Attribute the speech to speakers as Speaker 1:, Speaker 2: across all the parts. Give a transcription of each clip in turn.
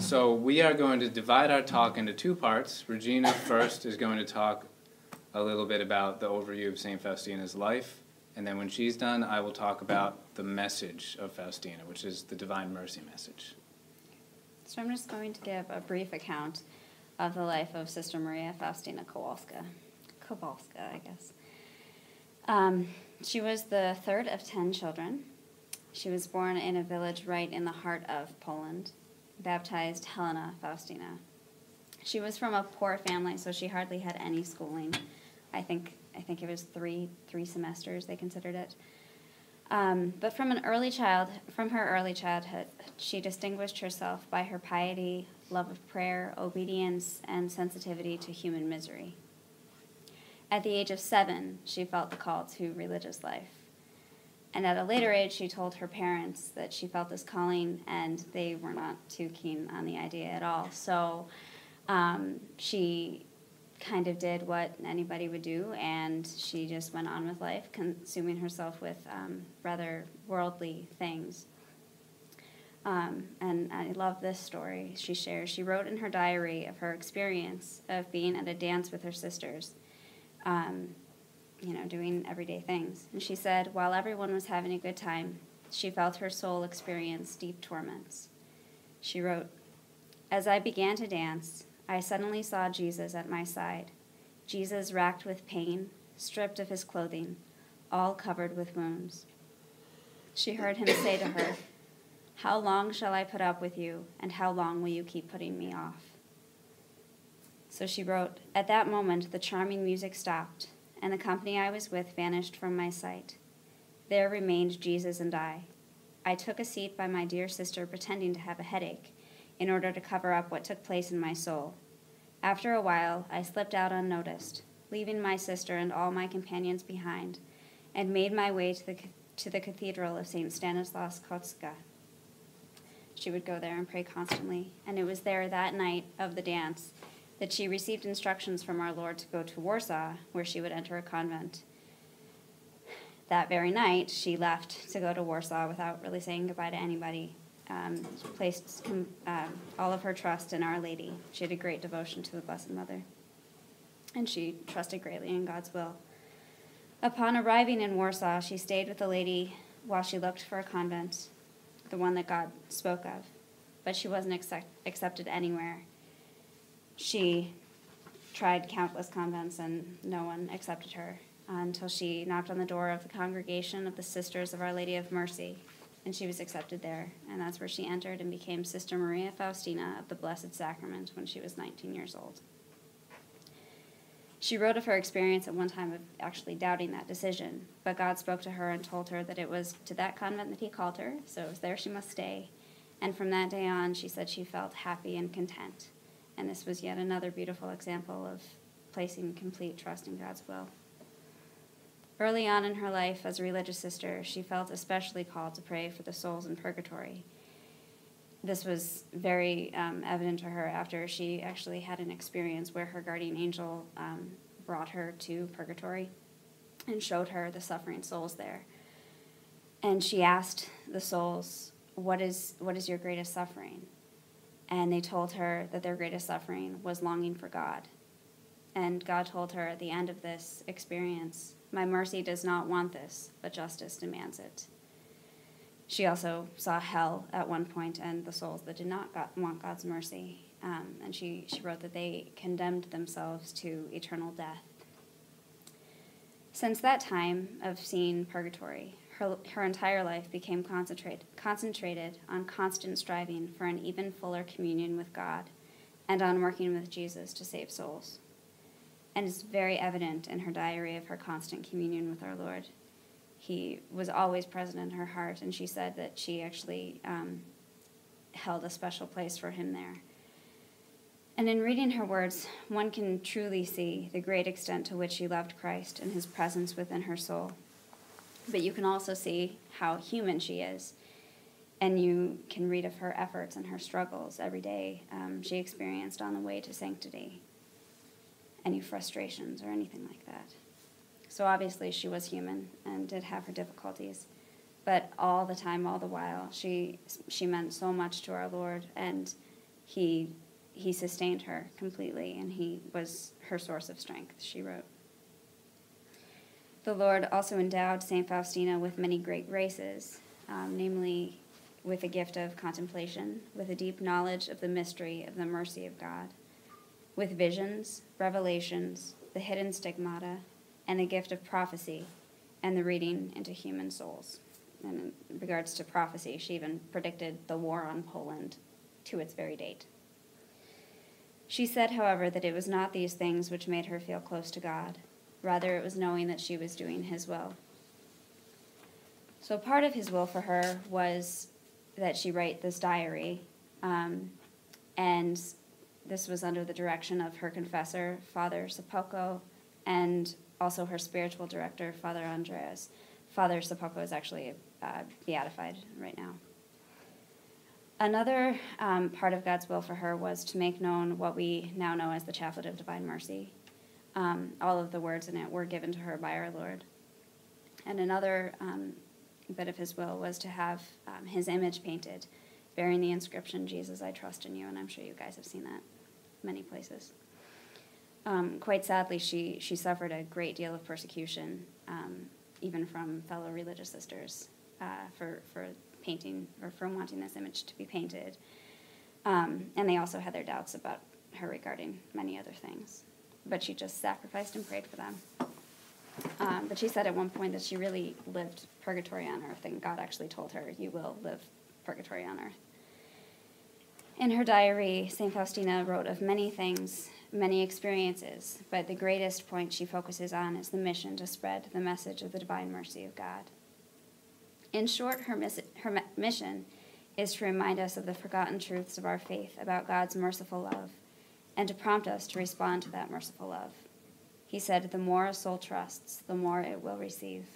Speaker 1: So we are going to divide our talk into two parts. Regina first is going to talk a little bit about the overview of St. Faustina's life, and then when she's done, I will talk about the message of Faustina, which is the Divine Mercy message.
Speaker 2: So I'm just going to give a brief account of the life of Sister Maria Faustina Kowalska. Kowalska, I guess. Um, she was the third of ten children. She was born in a village right in the heart of Poland, baptized Helena Faustina. She was from a poor family, so she hardly had any schooling. I think I think it was three three semesters they considered it. Um, but from an early child, from her early childhood, she distinguished herself by her piety, love of prayer, obedience, and sensitivity to human misery. At the age of seven, she felt the call to religious life. And at a later age, she told her parents that she felt this calling, and they were not too keen on the idea at all. So um, she kind of did what anybody would do, and she just went on with life, consuming herself with um, rather worldly things. Um, and I love this story she shares. She wrote in her diary of her experience of being at a dance with her sisters. Um, you know, doing everyday things. And she said, while everyone was having a good time, she felt her soul experience deep torments. She wrote, As I began to dance, I suddenly saw Jesus at my side, Jesus racked with pain, stripped of his clothing, all covered with wounds. She heard him say to her, How long shall I put up with you, and how long will you keep putting me off? So she wrote, At that moment, the charming music stopped, and the company I was with vanished from my sight. There remained Jesus and I. I took a seat by my dear sister, pretending to have a headache, in order to cover up what took place in my soul. After a while, I slipped out unnoticed, leaving my sister and all my companions behind, and made my way to the, to the cathedral of St. Stanislaus Kostka. She would go there and pray constantly, and it was there that night of the dance that she received instructions from our Lord to go to Warsaw, where she would enter a convent. That very night, she left to go to Warsaw without really saying goodbye to anybody. Um, placed uh, all of her trust in Our Lady. She had a great devotion to the Blessed Mother, and she trusted greatly in God's will. Upon arriving in Warsaw, she stayed with the lady while she looked for a convent, the one that God spoke of, but she wasn't accept- accepted anywhere she tried countless convents and no one accepted her until she knocked on the door of the congregation of the Sisters of Our Lady of Mercy, and she was accepted there. And that's where she entered and became Sister Maria Faustina of the Blessed Sacrament when she was 19 years old. She wrote of her experience at one time of actually doubting that decision, but God spoke to her and told her that it was to that convent that He called her, so it was there she must stay. And from that day on, she said she felt happy and content. And this was yet another beautiful example of placing complete trust in God's will. Early on in her life as a religious sister, she felt especially called to pray for the souls in purgatory. This was very um, evident to her after she actually had an experience where her guardian angel um, brought her to purgatory and showed her the suffering souls there. And she asked the souls, What is, what is your greatest suffering? And they told her that their greatest suffering was longing for God. And God told her at the end of this experience, My mercy does not want this, but justice demands it. She also saw hell at one point and the souls that did not want God's mercy. Um, and she, she wrote that they condemned themselves to eternal death. Since that time of seeing purgatory, her, her entire life became concentrate, concentrated on constant striving for an even fuller communion with God and on working with Jesus to save souls. And it's very evident in her diary of her constant communion with our Lord. He was always present in her heart, and she said that she actually um, held a special place for him there. And in reading her words, one can truly see the great extent to which she loved Christ and his presence within her soul but you can also see how human she is. And you can read of her efforts and her struggles every day um, she experienced on the way to sanctity. Any frustrations or anything like that. So obviously she was human and did have her difficulties. But all the time, all the while, she, she meant so much to our Lord, and he, he sustained her completely, and he was her source of strength, she wrote. The Lord also endowed St. Faustina with many great graces, um, namely with a gift of contemplation, with a deep knowledge of the mystery of the mercy of God, with visions, revelations, the hidden stigmata, and the gift of prophecy, and the reading into human souls. And in regards to prophecy, she even predicted the war on Poland to its very date. She said, however, that it was not these things which made her feel close to God. Rather, it was knowing that she was doing His will. So, part of His will for her was that she write this diary, um, and this was under the direction of her confessor, Father Sopoćko, and also her spiritual director, Father Andrasz. Father Sopoćko is actually uh, beatified right now. Another um, part of God's will for her was to make known what we now know as the Chaplet of Divine Mercy. Um, all of the words in it were given to her by our Lord. And another um, bit of his will was to have um, his image painted, bearing the inscription, Jesus, I trust in you. And I'm sure you guys have seen that many places. Um, quite sadly, she, she suffered a great deal of persecution, um, even from fellow religious sisters, uh, for, for painting or from wanting this image to be painted. Um, and they also had their doubts about her regarding many other things. But she just sacrificed and prayed for them. Um, but she said at one point that she really lived purgatory on earth, and God actually told her, You will live purgatory on earth. In her diary, St. Faustina wrote of many things, many experiences, but the greatest point she focuses on is the mission to spread the message of the divine mercy of God. In short, her, miss- her mission is to remind us of the forgotten truths of our faith about God's merciful love and to prompt us to respond to that merciful love. He said, The more a soul trusts, the more it will receive.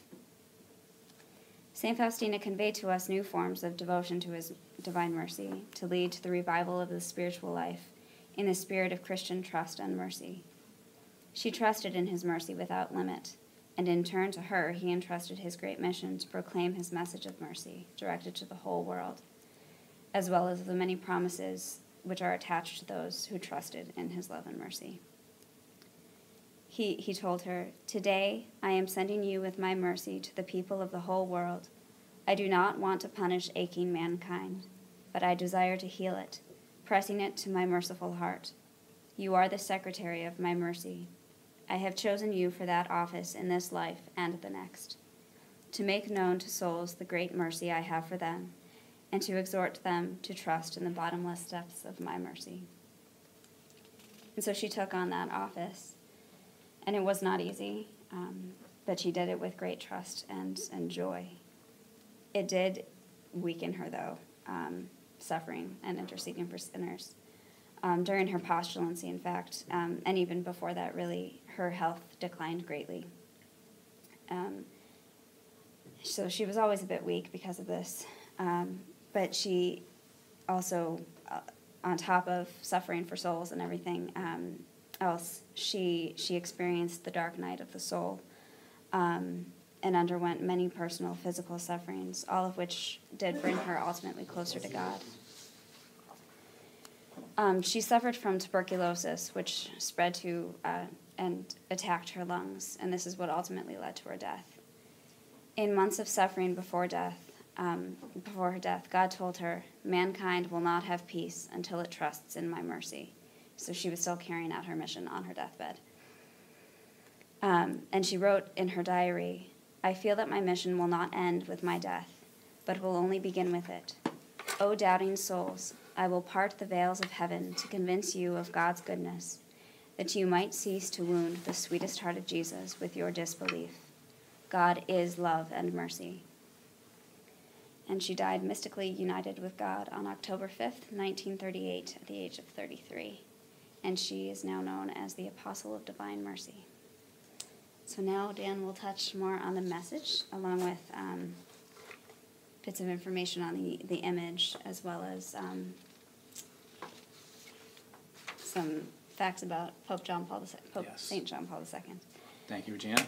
Speaker 2: St. Faustina conveyed to us new forms of devotion to his divine mercy to lead to the revival of the spiritual life in the spirit of Christian trust and mercy. She trusted in his mercy without limit, and in turn to her, he entrusted his great mission to proclaim his message of mercy directed to the whole world, as well as the many promises which are attached to those who trusted in his love and mercy he, he told her, Today I am sending you with my mercy to the people of the whole world. I do not want to punish aching mankind, but I desire to heal it, pressing it to my merciful heart. You are the secretary of my mercy. I have chosen you for that office in this life and the next, to make known to souls the great mercy I have for them, and to exhort them to trust in the bottomless depths of my mercy. And so she took on that office and it was not easy, um, but she did it with great trust and, and joy. It did weaken her, though, um, suffering and interceding for sinners. Um, during her postulancy, in fact, um, and even before that, really, her health declined greatly. Um, so she was always a bit weak because of this, um, but she also, uh, on top of suffering for souls and everything, else she she experienced the dark night of the soul um, and underwent many personal physical sufferings all of which did bring her ultimately closer to god. Um, she suffered from tuberculosis which spread to uh, and attacked her lungs and this is what ultimately led to her death. In months of suffering before death um, before her death god told her mankind will not have peace until it trusts in my mercy so she was still carrying out her mission on her deathbed. Um, and she wrote in her diary I feel that my mission will not end with my death, but will only begin with it. O doubting souls, I will part the veils of heaven to convince you of God's goodness, that you might cease to wound the sweetest heart of Jesus with your disbelief. God is love and mercy. And she died mystically united with God on October 5th, 1938, at the age of 33 and she is now known as the Apostle of Divine Mercy. So now Dan will touch more on the message, along with um, bits of information on the, the image, as well as um, some facts about Pope John Paul II, Pope
Speaker 1: Yes.
Speaker 2: Saint John Paul II.
Speaker 1: Thank you, Regina.